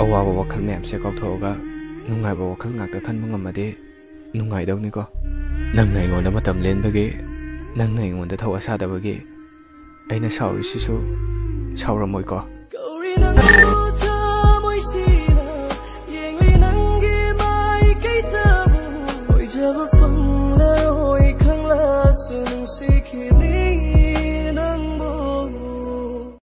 ꯑꯋꯥꯕ ꯋꯥꯈꯜ ꯃꯌꯥꯝꯁꯦ ꯀꯥꯎꯊꯣꯛꯑꯒ ꯅꯨꯡꯉꯥꯏꯕ ꯋꯥꯈꯜ ꯉꯥꯛꯇ ꯈꯟꯕ ꯉꯝꯃꯗꯤ ꯅꯨꯡꯉꯥꯏꯗꯧꯅꯤꯀꯣ ꯅꯪꯅ ꯑꯩꯉꯣꯟꯗ ꯃꯇꯝ ꯂꯦꯟꯕꯒꯤ ꯅꯪꯅ ꯑꯩꯉꯣꯟꯗ ꯊꯧ ꯑꯁꯥꯗꯕꯒꯤ ꯑꯩꯅ ꯁꯥꯎꯔꯤꯁꯤꯁꯨ ꯁꯥꯎꯔꯝꯃꯣꯏꯀꯣ Hãy subscribe cho kênh Ghiền Mì Gõ Để không bỏ lỡ những video hấp dẫn